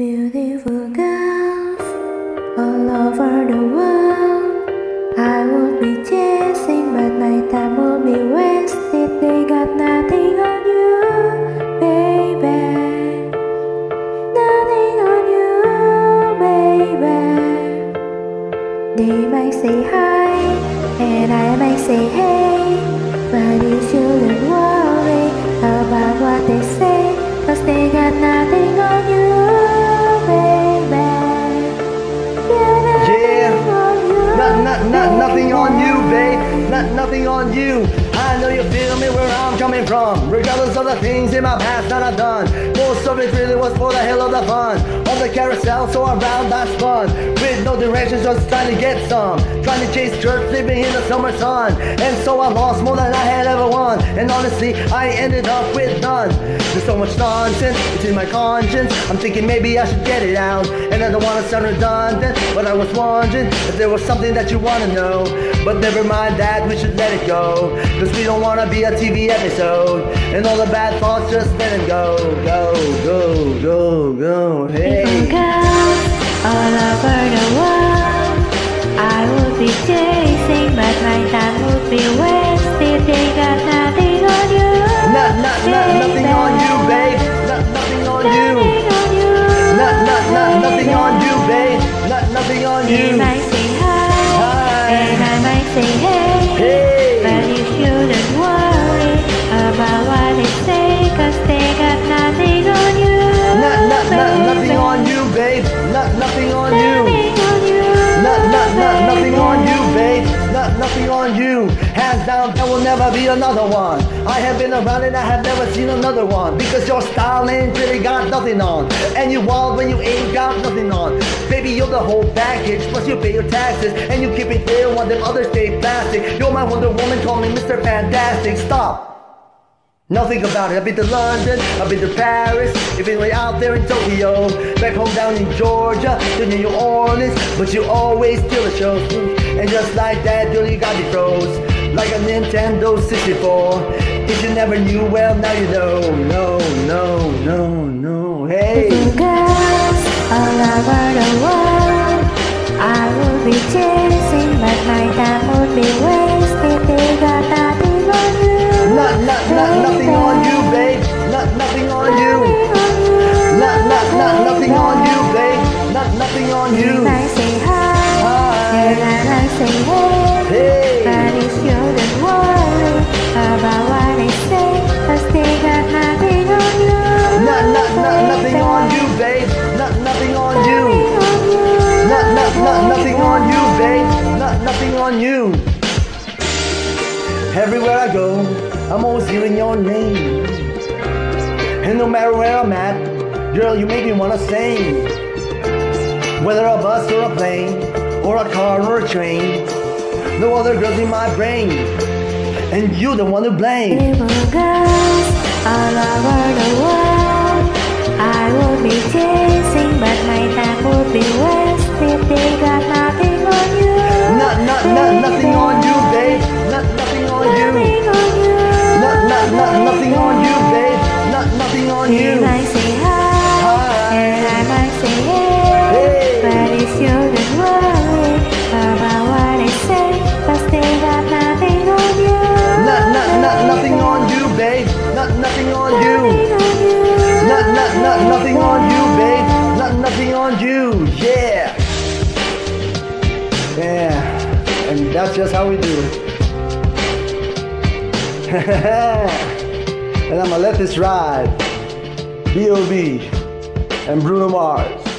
Beautiful girls all over the world. I would be chasing, but my time would be wasted. They got nothing on you, baby. Nothing on you, baby. They might say hi, and I might say hey, Not, nothing on you. I know you feel me where I'm coming from. Regardless of the things in my past that I've done. Most of it really was for the hell of the fun. On the carousel, so around I spun. With no directions, just trying to get some. Trying to chase church, living in the summer sun. And so I lost more than I had ever won. Honestly, I ended up with none. There's so much nonsense, it's in my conscience. I'm thinking maybe I should get it out. And I don't wanna sound redundant, but I was wondering if there was something that you wanna know. But never mind that, we should let it go. Cause we don't wanna be a TV episode. And all the bad thoughts, just let them go. Go, go, go, go. Hey. Girls all over the world. I would be chasing, you. Will never be another one. I have been around and I have never seen another one. Because your style ain't really got nothing on. And you wild when you ain't got nothing on. Baby, you're the whole package. Plus you pay your taxes. And you keep it real while them others stay plastic. You're my Wonder Woman, call me Mr. Fantastic. Stop. Nothing about it, I've been to London, I've been to Paris, even way out there in Tokyo, back home down in Georgia, to New Orleans, but you always steal the show. And just like that, girl, you got me froze, like a Nintendo 64. If you never knew, well, now you know. No, no, no, no, no. hey. Girls all over the world. I would be chasing, but my time would be wasted. They got nothing on you. Not, not, not, nothing on you, babe. Not, nothing on you. Not, not, not, nothing on you, babe. Not, nothing on You go, I'm always hearing your name. And no matter where I'm at, girl, you make me wanna sing. Whether a bus or a plane, or a car or a train, no other girls in my brain. And you the one to blame. Beautiful girls all over the world. I would be say hey. But you shouldn't worry about what they say, cause they got nothing on you. Not, not, not, nothing on you, babe. Not, nothing on you. On you. Not, not, not, nothing on you, babe. Not, nothing on you. Yeah. Yeah. And that's just how we do it. and I'm gonna let this ride. B.O.B. and Bruno Mars.